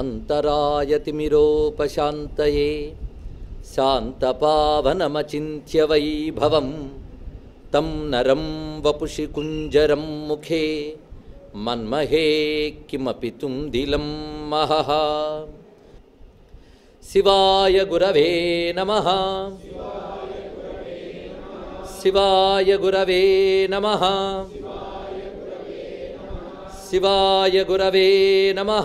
अन्तरायतिमिरोपशान्तये शान्तपावनमचिन्त्य वैभवं तं नरं वपुषि कुञ्जरं मुखे मन्महे किमपि तुं शिवाय गुरवे नमः। शिवाय गुरवे नमः।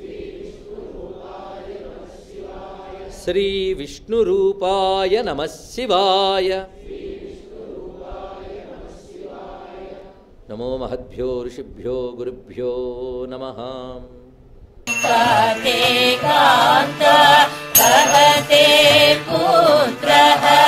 श्रीविष्णुरूपाय नमः शिवाय। नमो महद्भ्यो ऋषिभ्यो गुरुभ्यो नमः। पुत्रः।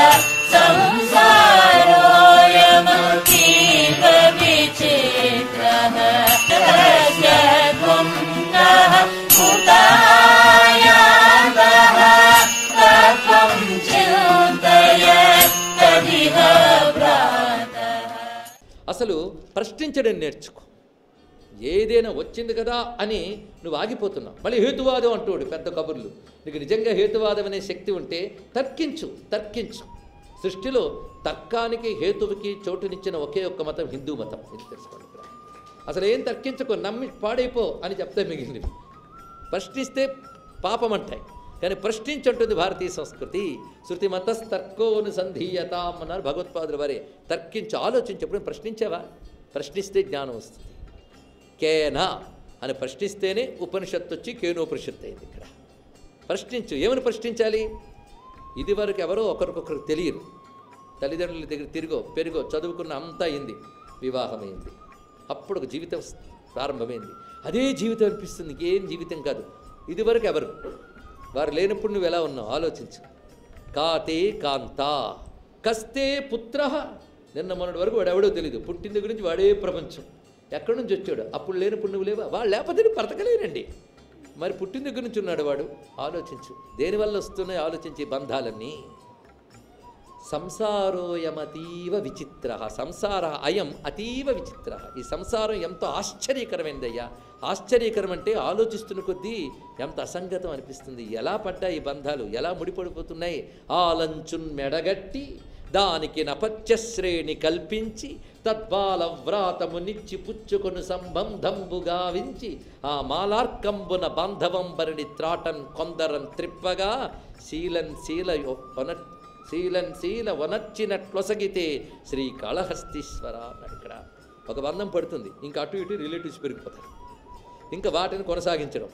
అసలు ప్రశ్నించడం నేర్చుకో. ఏదైనా వచ్చింది కదా అని నువ్వు ఆగిపోతున్నావు. మళ్ళీ హేతువాదం అంటాడు పెద్ద కబుర్లు. నీకు నిజంగా హేతువాదం అనే శక్తి ఉంటే తర్కించు తర్కించు. సృష్టిలో తర్కానికి హేతువుకి చోటునిచ్చిన ఒకే ఒక్క మతం హిందూ మతం. ఇది తెలుసుకోండి ఇక్కడ. అసలు ఏం తర్కించుకో నమ్మి పాడైపో అని చెప్తే మిగిలినవి ప్రశ్నిస్తే పాపం అంటాయి. కానీ ప్రశ్నించుంటుంది భారతీయ సంస్కృతి. శృతి మతస్తర్కోనుసంధీయత అన్నారు భగవత్పాదుల వారి. తర్కించి ఆలోచించప్పుడు ప్రశ్నించావా? ప్రశ్నిస్తే జ్ఞానం వస్తుంది. కేనా అని ప్రశ్నిస్తేనే ఉపనిషత్తు వచ్చి కేనోపనిషత్తు అయింది ఇక్కడ. ప్రశ్నించు ఏమని ప్రశ్నించాలి? ఇది వరకు ఎవరో ఒకరికొకరు తెలియదు తల్లిదండ్రుల దగ్గర తిరిగో పెరిగో చదువుకున్న అంతా అయింది వివాహమైంది. అప్పుడు ఒక జీవితం ప్రారంభమైంది. అదే జీవితం అనిపిస్తుంది ఏం జీవితం కాదు. ఇదివరకు ఎవరు? వారు లేనప్పుడు నువ్వు ఎలా ఉన్నావు? ఆలోచించు. కాతే కాంత. కస్తే పుత్ర. నిన్న మొన్నటి వరకు వాడు ఎవడో తెలియదు పుట్టింది గురించి వాడే ప్రపంచం. ఎక్కడి నుంచి వచ్చాడు? అప్పుడు లేనప్పుడు నువ్వు లేవా? వాడు లేకపోతే బ్రతకలేనండి. మరి పుట్టిన దగ్గర నుంచి ఉన్నాడు వాడు. ఆలోచించు. దేనివల్ల వస్తున్నాయి? ఆలోచించే బంధాలన్నీ. సంసారోయమతీవ విచిత్ర. సంసార అయం అతీవ విచిత్ర. ఈ సంసారం ఎంతో ఆశ్చర్యకరమైనదయ్యా ఆశ్చర్యకరం అంటే ఆలోచిస్తున్న కొద్దీ ఎంత అసంగతం అనిపిస్తుంది. ఎలా పడ్డాయి ఈ బంధాలు? ఎలా ముడిపడిపోతున్నాయి? ఆలంచున్ మెడగట్టి దానికి నపత్యశ్రేణి కల్పించి తద్బాల వ్రాతము నిచ్చి పుచ్చుకొను సంబంధంబు గావించి ఆ మాలార్కంబున బాంధవంబరిని త్రాటన్ కొందరం త్రిప్పగా శీలన్ శీల శీలన్ శీల వనచ్చినట్లొసగితే శ్రీ కాళహస్తీశ్వర అన్నాడు ఇక్కడ ఒక బంధం పడుతుంది. ఇంకా అటు ఇటు రిలేటివ్స్ పెరిగిపోతారు. ఇంకా వాటిని కొనసాగించడం.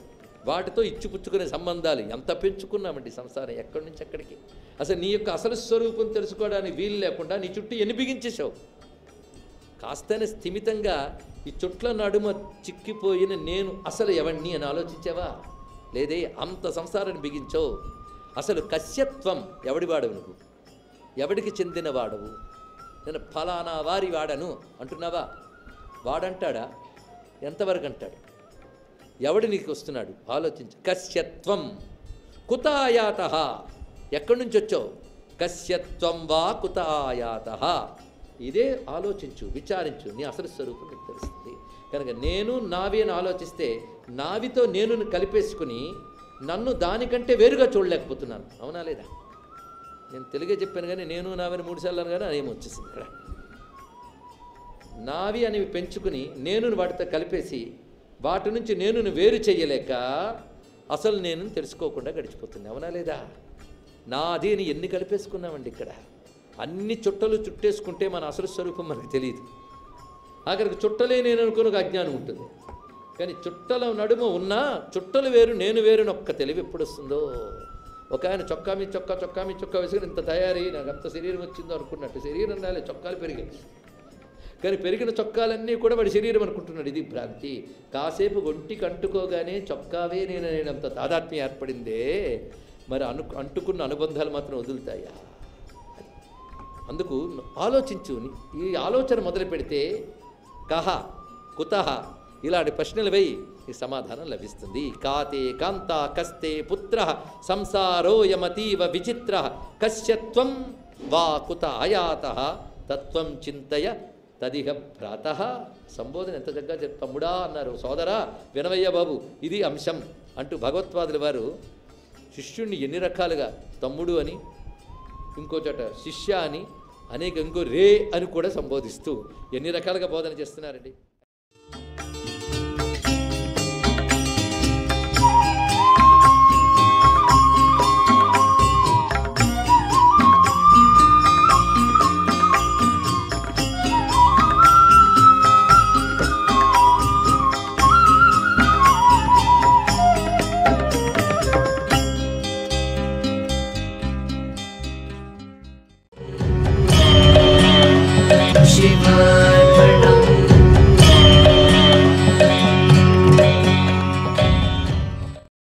వాటితో ఇచ్చిపుచ్చుకునే సంబంధాలు ఎంత పెంచుకున్నామండి సంసారం ఎక్కడి నుంచి ఎక్కడికి అసలు నీ యొక్క అసలు స్వరూపం తెలుసుకోవడానికి వీలు లేకుండా నీ చుట్టూ ఎన్ని బిగించేశావు? కాస్తనే స్థిమితంగా ఈ చుట్ల నడుమ చిక్కిపోయిన నేను అసలు ఎవరిని అని ఆలోచించావా? లేదే అంత సంసారాన్ని బిగించావు. అసలు కశ్యత్వం ఎవడివాడవు నువ్వు? ఎవడికి చెందినవాడవు? నేను ఫలానా వారి వాడను అంటున్నావా? వాడంటాడా? ఎంతవరకు అంటాడు ఎవడు నీకు వస్తున్నాడు ఆలోచించు. కశ్యత్వం. కుతాయాత. ఎక్కడి నుంచి వచ్చావు? కశ్యత్వం వా కుతాయాత. ఇదే ఆలోచించు విచారించు. నీ అసలు స్వరూపం నీకు తెలుస్తుంది. కనుక నేను నావి అని ఆలోచిస్తే నావితో నేను కలిపేసుకుని నన్ను దానికంటే వేరుగా చూడలేకపోతున్నాను. అవునా లేదా? నేను తెలుగే చెప్పాను కానీ నేను నావని మూడుసార్లు సార్లు కానీ ఏమో వచ్చేసింది. ఇక్కడ నావి అనేవి పెంచుకుని నేను వాటితో కలిపేసి వాటి నుంచి నేను వేరు చేయలేక అసలు నేను తెలుసుకోకుండా గడిచిపోతుంది. అవునా లేదా? నాది అని ఎన్ని కలిపేసుకున్నామండి ఇక్కడ? అన్ని చుట్టలు చుట్టేసుకుంటే మన అసలు స్వరూపం మనకు తెలియదు. అక్కడికి చుట్టలే నేను అనుకుని ఒక అజ్ఞానం ఉంటుంది. కానీ చుట్టల నడుమ ఉన్నా చుట్టలు వేరు నేను వేరు అని ఒక్క తెలివి ఎప్పుడు వస్తుందో? ఒక ఆయన చొక్కా మీద చొక్కా చొక్కా మీద చొక్కా వేసుకుని ఇంత తయారీ నాకు అంత శరీరం వచ్చిందో అనుకున్నట్టు. శరీరం రాలే చొక్కాలు పెరిగాయి. కానీ పెరిగిన చొక్కాలన్నీ కూడా వాడి శరీరం అనుకుంటున్నాడు. ఇది భ్రాంతి. కాసేపు ఒంటికి అంటుకోగానే చొక్కావే నేను నేనంత తాదాత్మ్యం ఏర్పడిందే. మరి అను అంటుకున్న అనుబంధాలు మాత్రం వదులుతాయా? అందుకు ఆలోచించు. ఈ ఆలోచన మొదలు పెడితే కహ కుతహ ఇలాంటి ప్రశ్నలు వేయి ఈ సమాధానం లభిస్తుంది. కాతే కాంత కస్తే పుత్ర సంసారోయమతీవ విచిత్ర కశ్యత్వం వా కుత ఆయాత తత్వం చింతయ తదిహ భ్రాత సంబోధన ఎంత చక్కగా చెప్ తమ్ముడా అన్నారు. సోదరా వినవయ్య బాబు ఇది అంశం అంటూ భగవత్పాదుల వారు శిష్యుణ్ణి ఎన్ని రకాలుగా? తమ్ముడు అని ఇంకో చోట శిష్య అని అనేక ఇంకో రే అని కూడా సంబోధిస్తూ ఎన్ని రకాలుగా బోధన చేస్తున్నారండి?